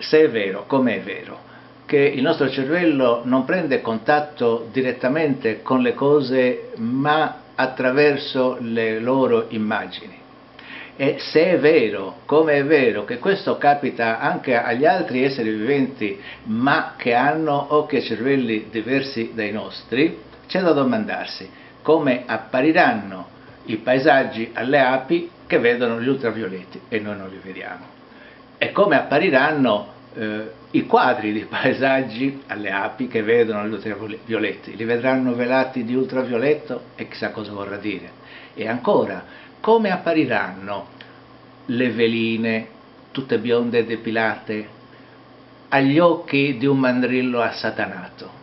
se è vero, come è vero, che il nostro cervello non prende contatto direttamente con le cose ma attraverso le loro immagini. E se è vero, come è vero, che questo capita anche agli altri esseri viventi ma che hanno occhi e cervelli diversi dai nostri, c'è da domandarsi come appariranno i paesaggi alle api che vedono gli ultravioletti e noi non li vediamo e come appariranno eh, i quadri di paesaggi alle api che vedono gli ultravioletti, li vedranno velati di ultravioletto e chissà cosa vorrà dire. E ancora, come appariranno le veline, tutte bionde e depilate, agli occhi di un mandrillo assatanato?